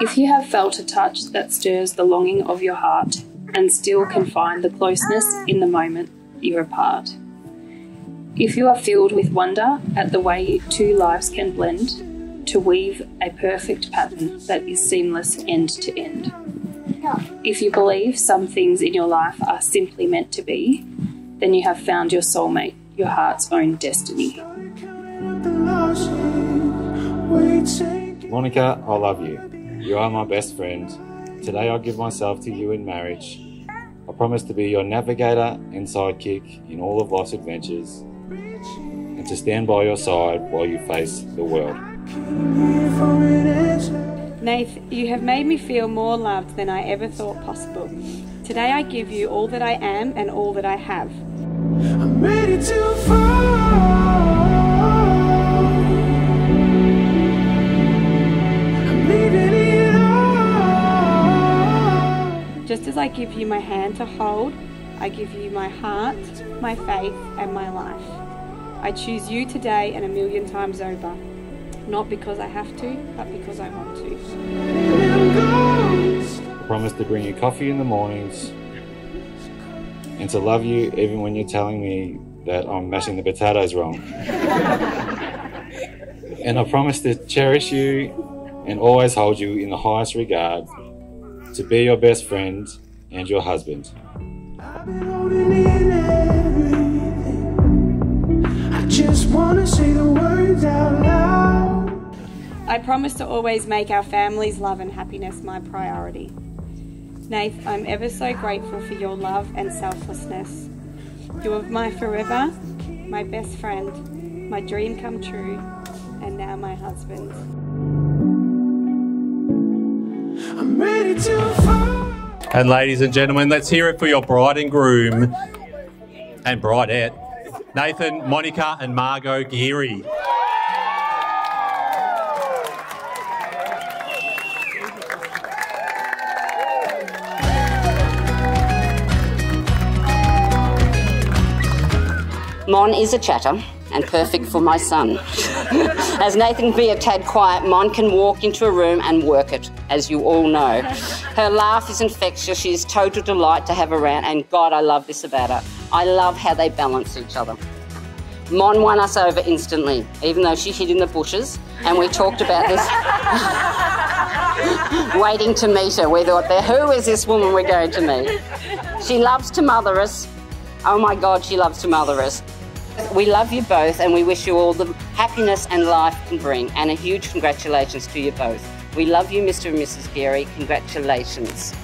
If you have felt a touch that stirs the longing of your heart and still can find the closeness in the moment you're apart. If you are filled with wonder at the way two lives can blend to weave a perfect pattern that is seamless end to end. If you believe some things in your life are simply meant to be, then you have found your soulmate, your heart's own destiny. Monica, I love you. You are my best friend. Today I give myself to you in marriage. I promise to be your navigator and sidekick in all of life's adventures and to stand by your side while you face the world. Nath, you have made me feel more loved than I ever thought possible. Today I give you all that I am and all that I have. I give you my hand to hold, I give you my heart, my faith, and my life. I choose you today and a million times over. Not because I have to, but because I want to. I promise to bring you coffee in the mornings and to love you even when you're telling me that I'm mashing the potatoes wrong. and I promise to cherish you and always hold you in the highest regard, to be your best friend and your husband. I've been holding in everything. I just wanna say the words out loud. I promise to always make our family's love and happiness my priority. Nath, I'm ever so grateful for your love and selflessness. You are my forever, my best friend, my dream come true, and now my husband. I'm ready to fall. And ladies and gentlemen, let's hear it for your bride and groom and bridette, Nathan, Monica, and Margot Geary. Mon is a chatter and perfect for my son. as Nathan be a tad quiet, Mon can walk into a room and work it, as you all know. Her laugh is infectious. She is total delight to have around, and God, I love this about her. I love how they balance each other. Mon won us over instantly, even though she hid in the bushes, and we talked about this. Waiting to meet her, we thought, who is this woman we're going to meet? She loves to mother us. Oh my God, she loves to mother us. We love you both and we wish you all the happiness and life can bring. And a huge congratulations to you both. We love you, Mr. and Mrs. Geary. Congratulations.